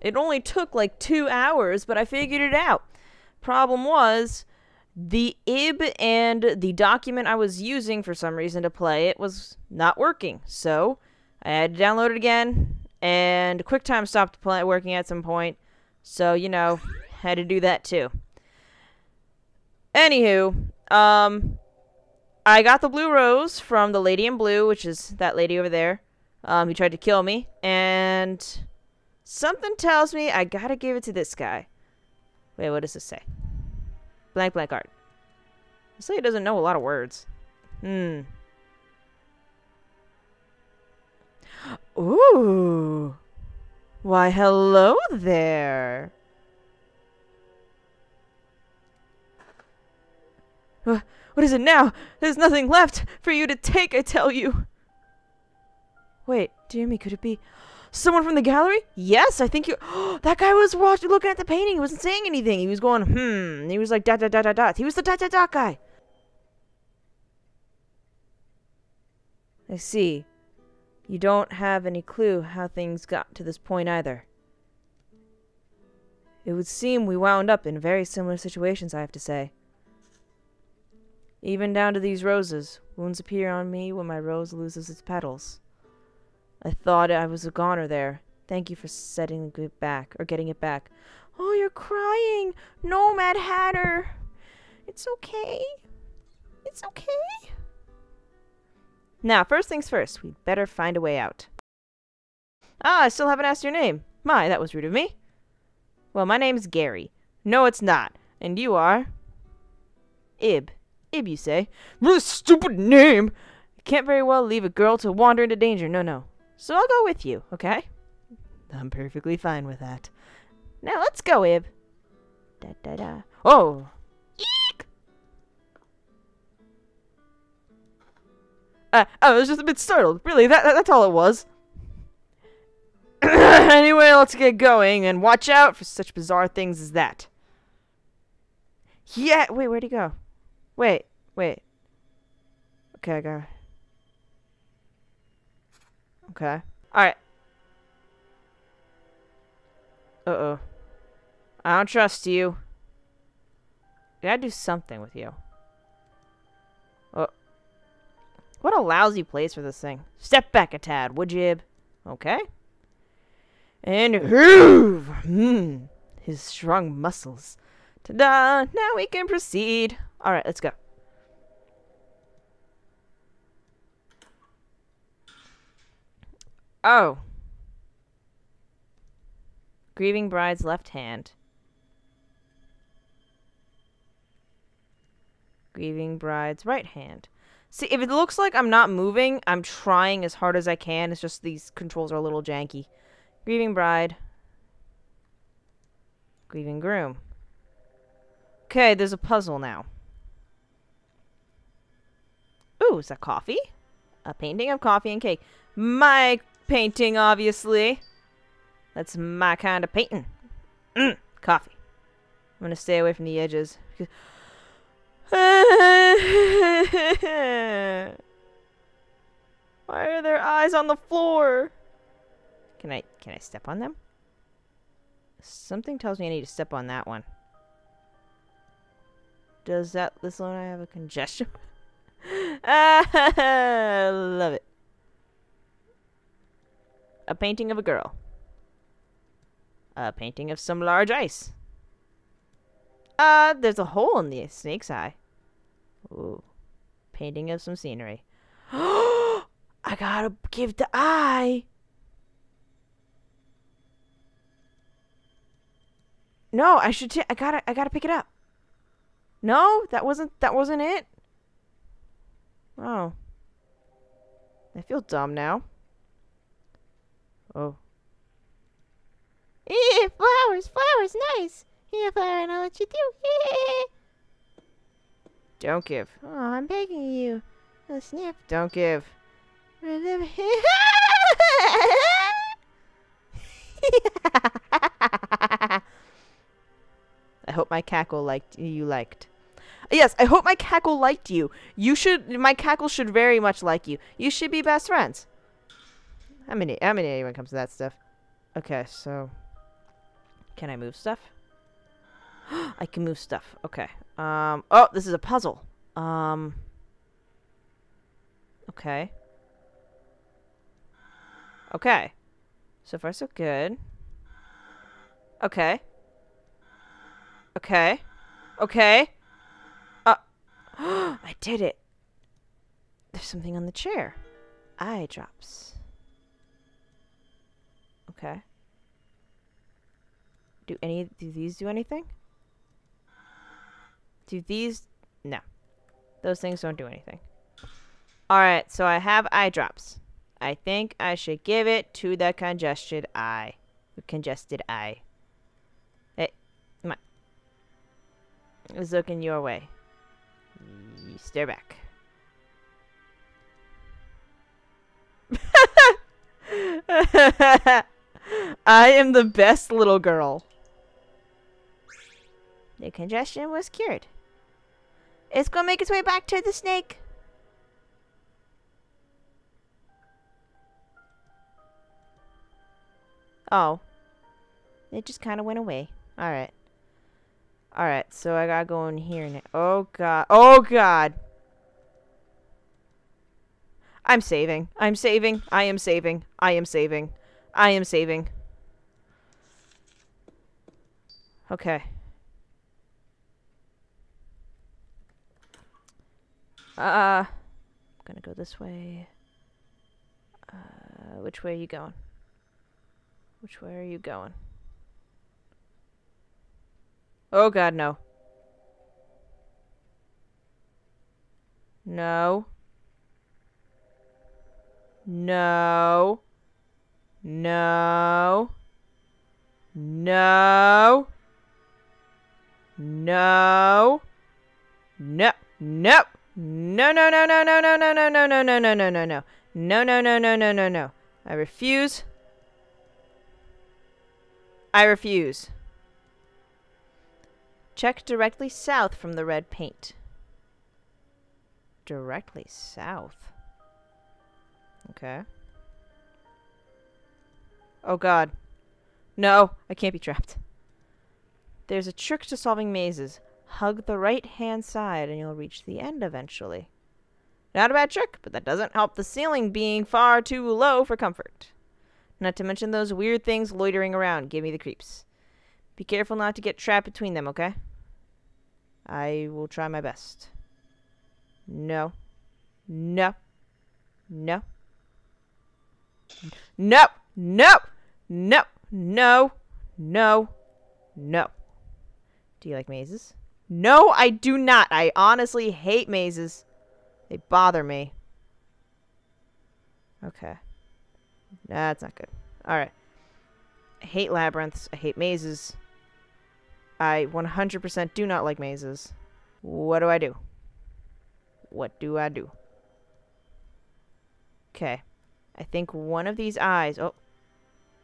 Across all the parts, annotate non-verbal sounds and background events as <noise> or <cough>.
It only took like two hours, but I figured it out. Problem was, the Ib and the document I was using for some reason to play it was not working. So I had to download it again, and QuickTime stopped play- working at some point. So, you know, had to do that too. Anywho, um, I got the blue rose from the lady in blue, which is that lady over there, um, who tried to kill me, and something tells me I gotta give it to this guy. Wait, what does this say? Blank, blank art. This lady doesn't know a lot of words. Hmm. Ooh. Why, hello there. What is it now? There's nothing left for you to take, I tell you. Wait, dear me, could it be someone from the gallery? Yes, I think you. <gasps> that guy was watching, looking at the painting. He wasn't saying anything. He was going, hmm. He was like dot dot dot dot dot. He was the dot dot dot guy. I see. You don't have any clue how things got to this point either. It would seem we wound up in very similar situations, I have to say. Even down to these roses. Wounds appear on me when my rose loses its petals. I thought I was a goner there. Thank you for setting it back, or getting it back. Oh, you're crying! No, Mad Hatter! It's okay. It's okay. Now, first things first, we'd better find a way out. Ah, I still haven't asked your name. My, that was rude of me. Well, my name's Garry. No, it's not. And you are? Ib. Ib, you say? Really stupid name! Can't very well leave a girl to wander into danger. No, no. So I'll go with you, okay? I'm perfectly fine with that. Now let's go, Ib. Da da da. Oh! Eek! Uh, I was just a bit startled. Really, that, that that's all it was. <coughs> anyway, let's get going and watch out for such bizarre things as that. Yeah, wait, where'd he go? Wait, wait. Okay, I got. Okay. Alright. Uh oh. I don't trust you. I gotta do something with you. Oh. What a lousy place for this thing. Step back a tad, would you? Okay. And hoove! Hmm. His strong muscles. Ta-da! Now we can proceed. Alright, let's go. Oh. Grieving bride's left hand. Grieving bride's right hand. See, if it looks like I'm not moving, I'm trying as hard as I can. It's just these controls are a little janky. Grieving bride. Grieving groom. Okay, there's a puzzle now. Ooh, is that coffee? A painting of coffee and cake. My painting, obviously. That's my kind of painting. Mm, coffee. I'm gonna stay away from the edges. <laughs> Why are there eyes on the floor? Can I can I step on them? Something tells me I need to step on that one. Does that this one I have a congestion? <laughs> ah, <laughs> love it. A painting of a girl. A painting of some large ice. Uh, there's a hole in the snake's eye. Ooh. Painting of some scenery. <gasps> I gotta give the eye. No, I should. I gotta. I gotta pick it up. No, that wasn't. That wasn't it. Oh. I feel dumb now. Oh. Eh, flowers, flowers, nice. Here, flower, and I'll let you do. Don't give. Oh, I'm begging you. A sniff. Don't give. <laughs> I hope my cackle liked you liked. Yes, I hope my cackle liked you. You should my cackle should very much like you. You should be best friends. I'm an I'm an idiot when it comes to that stuff. Okay, so Can I move stuff? <gasps> I can move stuff. Okay. Um. Oh, this is a puzzle. Um. Okay. Okay. So far, so good. Okay. Okay. Okay. Uh. <gasps> I did it. There's something on the chair. Eye drops. Okay. Do any do these do anything? Do these no. Those things don't do anything. Alright, so I have eye drops. I think I should give it to the congested eye. The congested eye. Hey, on. It's looking your way. You stare back. <laughs> I am the best little girl. The congestion was cured. It's gonna make its way back to the snake. Oh. It just kind of went away. Alright. Alright, so I gotta go in here now. Oh god. Oh god! I'm saving. I'm saving. I am saving. I am saving. I am saving. Okay. Uh, I'm gonna go this way. Uh, which way are you going? Which way are you going? Oh god, no. No. No. No. No. No. No. No. No, no, no, no, no, no, no, no, no, no, no, no, no, no, no. No, no, no, no, no, no, no. I refuse. I refuse. Check directly south from the red paint. Directly south. Okay. Oh god. No, I can't be trapped. There's a trick to solving mazes. Hug the right hand side and you'll reach the end eventually. Not a bad trick, but that doesn't help the ceiling being far too low for comfort. Not to mention those weird things loitering around give me the creeps. Be careful not to get trapped between them, okay? I will try my best. No. No. No. No. No. No. No. No. No. Do you like mazes? No, I do not. I honestly hate mazes. They bother me. Okay. That's not good. Alright. I hate labyrinths. I hate mazes. I 100% do not like mazes. What do I do? What do I do? Okay. I think one of these eyes... Oh.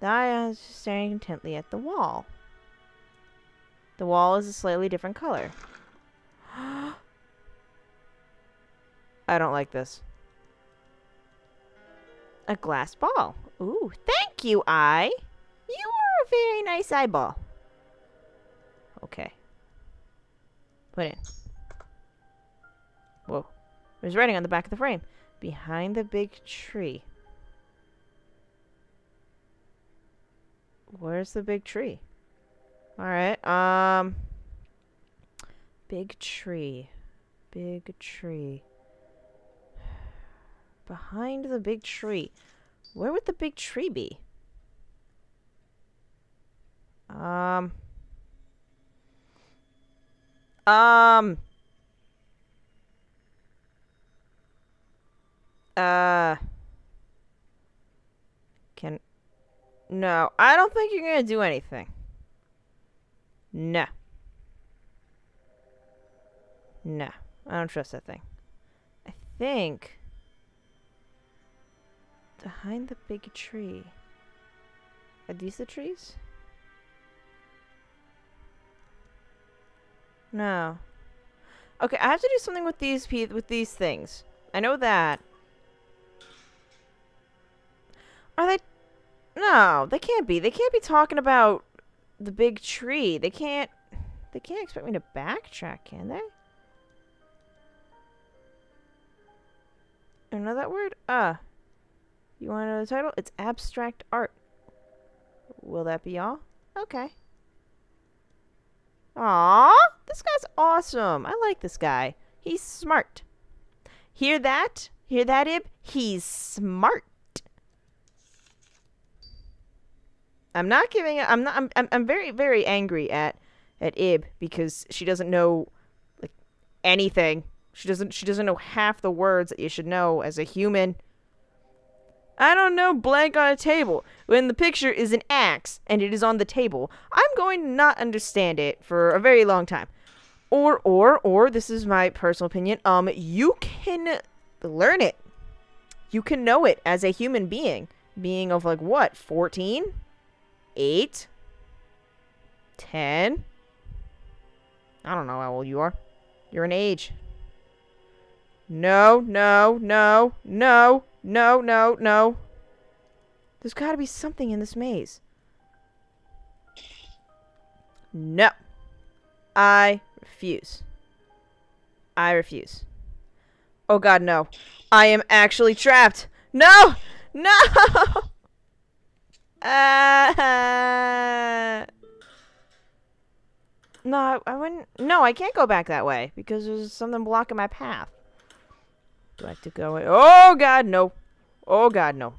The eye is staring intently at the wall. The wall is a slightly different color. <gasps> I don't like this. A glass ball. Ooh, thank you, eye. You are a very nice eyeball. Okay. Put in. Whoa. There's writing on the back of the frame. Behind the big tree. Where's the big tree? Alright, um... Big tree. Big tree. Behind the big tree. Where would the big tree be? Um... Um... Uh... Can... No, I don't think you're gonna do anything. No. No, I don't trust that thing. I think... Behind the big tree. Are these the trees? No. Okay, I have to do something with these pe with these things. I know that. Are they... No, they can't be. They can't be talking about the big tree. They can't they can't expect me to backtrack, can they? You know that word? Ah. You want to know the title? It's abstract art. Will that be all? Okay. Aw, this guy's awesome. I like this guy. He's smart. Hear that? Hear that, Ib? He's smart. I'm not giving. I'm not. I'm. I'm, I'm very, very angry at at Ib because she doesn't know like anything. She doesn't. She doesn't know half the words that you should know as a human. I don't know blank on a table when the picture is an axe and it is on the table. I'm going to not understand it for a very long time. Or or or this is my personal opinion. Um you can learn it. You can know it as a human being. Being of like what? 14? 8? 10? I don't know how old you are. You're an age. No, no, no, no, no, no, no. There's got to be something in this maze. No. I refuse. I refuse. Oh god, no. I am actually trapped. No! No! <laughs> Uh, no, I, I wouldn't. No, I can't go back that way because there's something blocking my path. Do I have to go? Oh god, no. Oh god, no.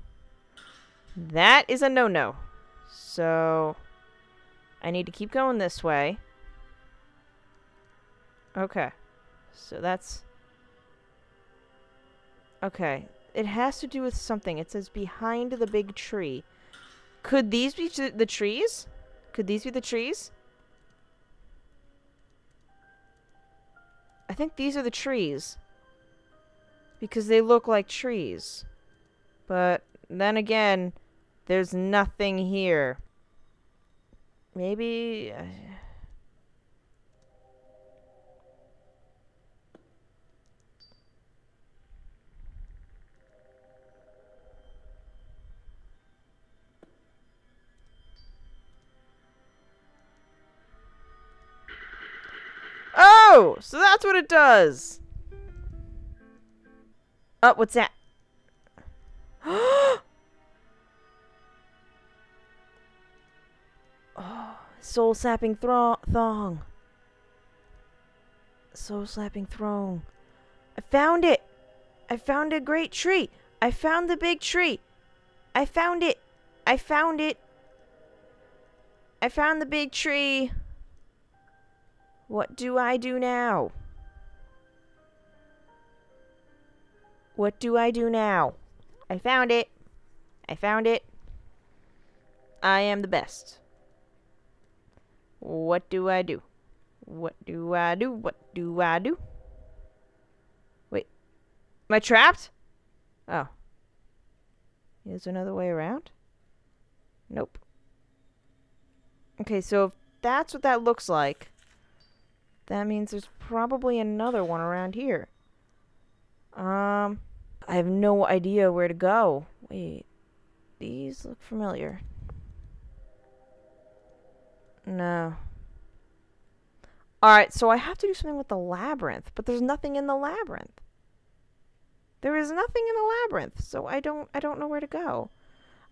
That is a no-no. So, I need to keep going this way. Okay. So that's... Okay. It has to do with something. It says behind the big tree. Could these be the trees? Could these be the trees? Think these are the trees. Because they look like trees. But then again, there's nothing here. Maybe... Uh, Oh, so that's what it does. Oh, what's that? <gasps> oh, soul sapping thong. Soul slapping throng. I found it. I found a great tree. I found the big tree. I found it. I found it. I found the big tree. What do I do now? What do I do now? I found it. I found it. I am the best. What do I do? What do I do? What do I do? Wait. Am I trapped? Oh. Is there another way around? Nope. Okay, so if that's what that looks like, that means there's probably another one around here. Um, I have no idea where to go. Wait, these look familiar. No. Alright, so I have to do something with the labyrinth, but there's nothing in the labyrinth. There is nothing in the labyrinth, so I don't I don't know where to go.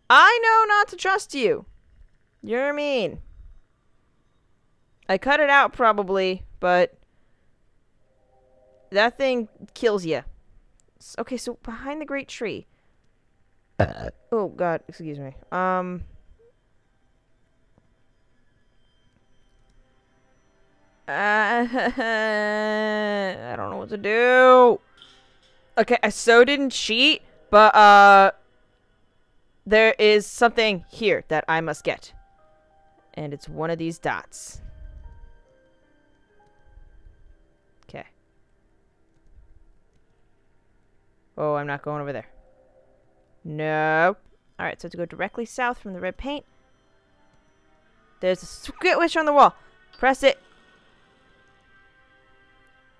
I know not to trust you. You're mean. I cut it out probably, but that thing kills you. Okay, so behind the great tree. Uh. oh god, excuse me. Um uh, <laughs> I don't know what to do. Okay, I so didn't cheat, but uh there is something here that I must get. And it's one of these dots. Oh, I'm not going over there. No. Alright, so to go directly south from the red paint. There's a switch on the wall. Press it.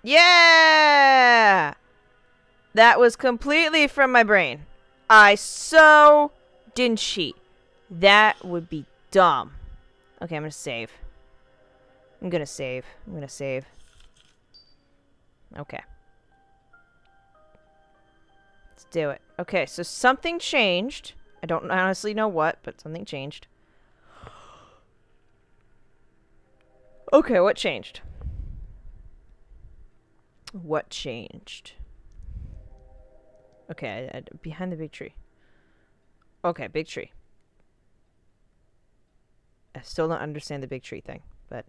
Yeah! That was completely from my brain. I so didn't cheat. That would be dumb. Okay, I'm gonna save. I'm gonna save. I'm gonna save. Okay. Let's do it. Okay, so something changed. I don't honestly know what, but something changed. Okay, what changed? What changed? Okay, I, I, behind the big tree. Okay, big tree. I still don't understand the big tree thing, but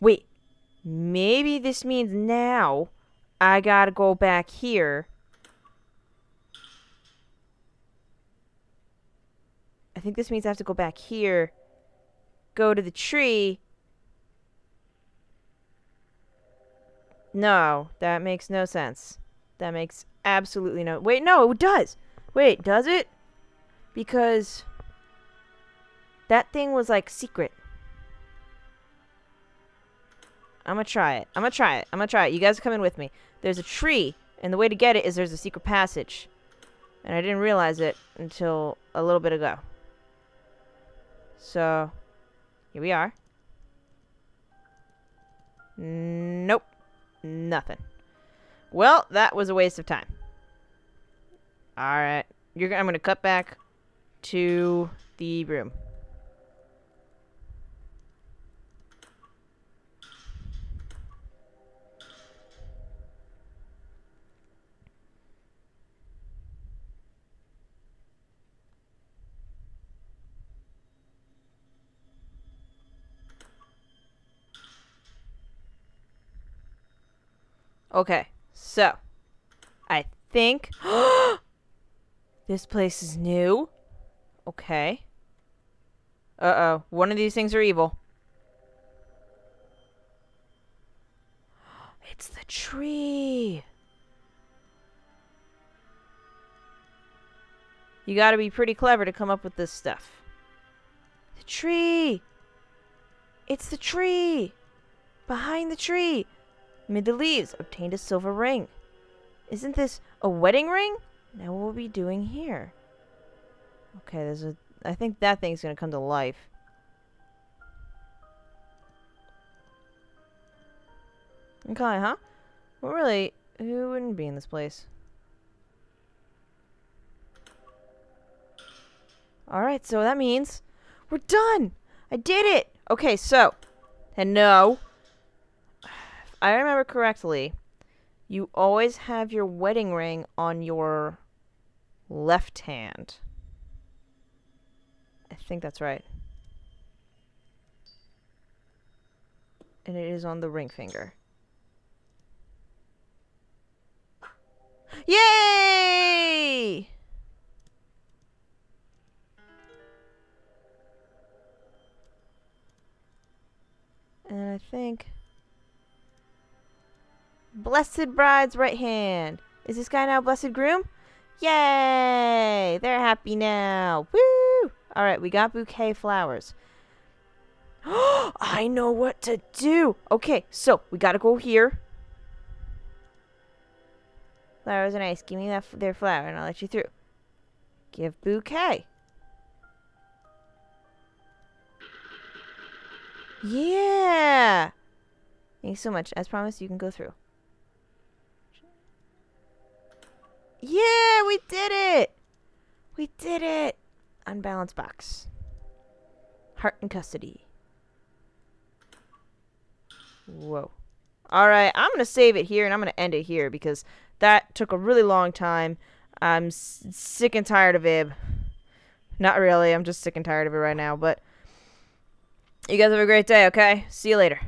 wait, maybe this means now I gotta go back here. Think this means I have to go back here, go to the tree. No, that makes no sense. That makes absolutely no. Wait, no, it does. Wait, does it? Because that thing was like secret. I'm gonna try it. I'm gonna try it. I'm gonna try it. You guys are coming with me. There's a tree, and the way to get it is there's a secret passage. And I didn't realize it until a little bit ago. So, here we are. Nope. Nothing. Well, that was a waste of time. Alright. I'm going to cut back to the room. Okay, so I think <gasps> this place is new. Okay. Uh-oh, one of these things are evil. <gasps> It's the tree. You gotta be pretty clever to come up with this stuff. The tree! It's the tree! Behind the tree! Amid the leaves, obtained a silver ring. Isn't this a wedding ring? Now what will we be doing here? Okay, there's a... I think that thing's gonna come to life. Okay, huh? Well, really, who wouldn't be in this place? Alright, so that means we're done! I did it! Okay, so, and no, I remember correctly, you always have your wedding ring on your left hand. I think that's right. And it is on the ring finger. Yay! And I think... Blessed bride's right hand. Is this guy now blessed groom? Yay! They're happy now. Woo! Alright, we got bouquet flowers. <gasps> I know what to do. Okay, so we gotta go here. Flowers are nice. Give me that their flower and I'll let you through. Give bouquet. Yeah! Thanks so much. As promised, you can go through. Yeah, we did it! We did it! Unbalanced box. Heart in custody. Whoa. Alright, I'm going to save it here and I'm going to end it here because that took a really long time. I'm sick and tired of Ib. Not really, I'm just sick and tired of it right now, but you guys have a great day, okay? See you later.